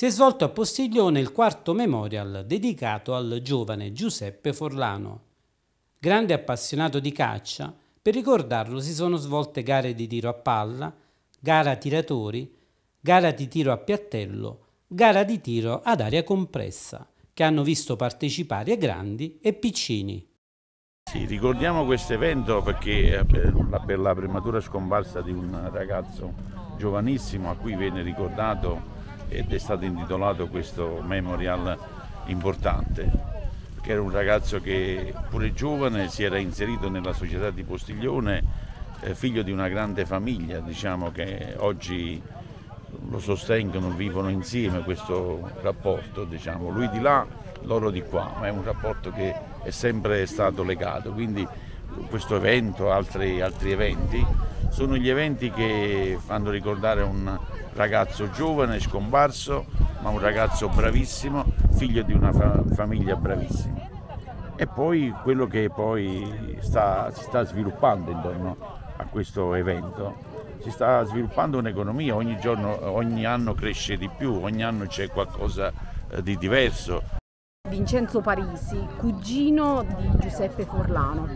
si è svolto a Postiglione il quarto memorial dedicato al giovane Giuseppe Forlano. Grande appassionato di caccia, per ricordarlo si sono svolte gare di tiro a palla, gara tiratori, gara di tiro a piattello, gara di tiro ad aria compressa, che hanno visto partecipare grandi e piccini. Sì, ricordiamo questo evento perché eh, per la prematura scomparsa di un ragazzo giovanissimo a cui viene ricordato ed è stato intitolato questo memorial importante, perché era un ragazzo che pure giovane si era inserito nella società di Postiglione, eh, figlio di una grande famiglia, diciamo che oggi lo sostengono, vivono insieme questo rapporto, diciamo, lui di là, loro di qua, ma è un rapporto che è sempre stato legato, quindi questo evento, altri, altri eventi, sono gli eventi che fanno ricordare un ragazzo giovane, scomparso, ma un ragazzo bravissimo, figlio di una fa famiglia bravissima. E poi quello che poi sta, si sta sviluppando intorno a questo evento, si sta sviluppando un'economia, ogni, ogni anno cresce di più, ogni anno c'è qualcosa eh, di diverso. Vincenzo Parisi, cugino di Giuseppe Forlano.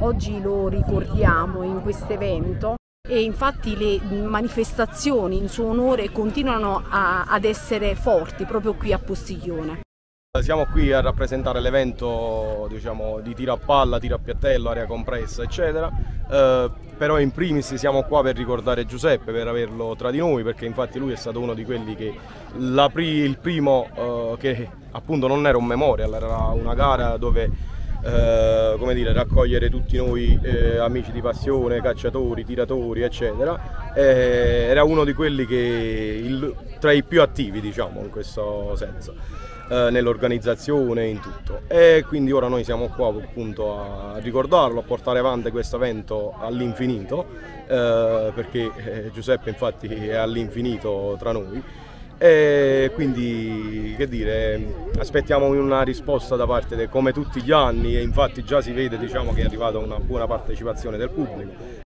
Oggi lo ricordiamo in questo evento e infatti le manifestazioni in suo onore continuano a, ad essere forti proprio qui a Postiglione. Siamo qui a rappresentare l'evento diciamo, di tiro a palla, tiro a piattello, area compressa eccetera, eh, però in primis siamo qua per ricordare Giuseppe, per averlo tra di noi perché infatti lui è stato uno di quelli che il primo eh, che appunto non era un memorial, era una gara dove eh, come dire, raccogliere tutti noi eh, amici di passione, cacciatori, tiratori eccetera, eh, era uno di quelli che il, tra i più attivi diciamo in questo senso eh, nell'organizzazione, in tutto. E quindi ora noi siamo qua appunto a ricordarlo, a portare avanti questo evento all'infinito, eh, perché eh, Giuseppe infatti è all'infinito tra noi. E quindi che dire, aspettiamo una risposta da parte di come tutti gli anni e infatti già si vede diciamo, che è arrivata una buona partecipazione del pubblico